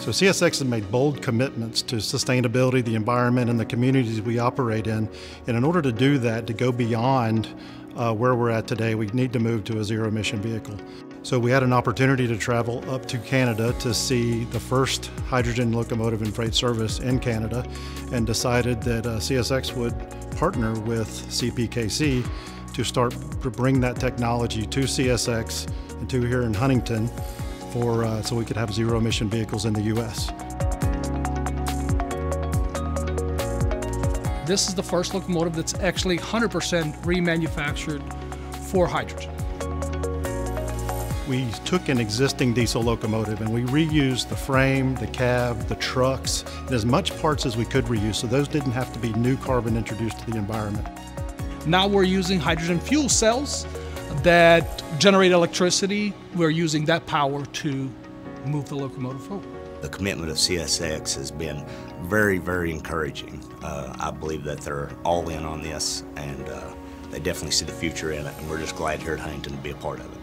So CSX has made bold commitments to sustainability, the environment, and the communities we operate in. And in order to do that, to go beyond uh, where we're at today, we need to move to a zero emission vehicle. So we had an opportunity to travel up to Canada to see the first hydrogen locomotive and freight service in Canada and decided that uh, CSX would partner with CPKC to start to bring that technology to CSX and to here in Huntington for, uh, so we could have zero emission vehicles in the U.S. This is the first locomotive that's actually 100% remanufactured for hydrogen. We took an existing diesel locomotive and we reused the frame, the cab, the trucks, and as much parts as we could reuse, so those didn't have to be new carbon introduced to the environment. Now we're using hydrogen fuel cells that generate electricity. We're using that power to move the locomotive forward. The commitment of CSX has been very, very encouraging. Uh, I believe that they're all in on this and uh, they definitely see the future in it and we're just glad here at Huntington to be a part of it.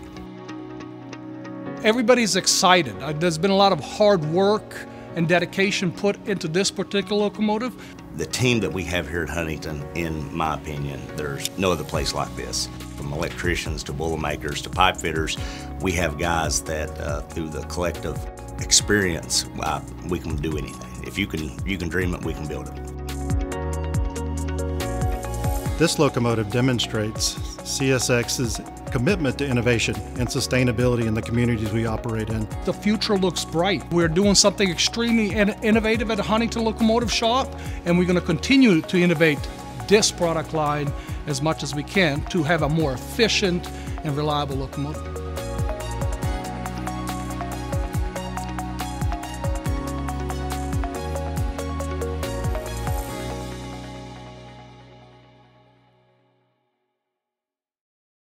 Everybody's excited. Uh, there's been a lot of hard work and dedication put into this particular locomotive. The team that we have here at Huntington, in my opinion, there's no other place like this. From electricians to boilermakers to pipe fitters, we have guys that uh, through the collective experience, uh, we can do anything. If you can, you can dream it, we can build it. This locomotive demonstrates CSX's commitment to innovation and sustainability in the communities we operate in. The future looks bright. We're doing something extremely innovative at Huntington Locomotive Shop, and we're going to continue to innovate this product line as much as we can to have a more efficient and reliable locomotive.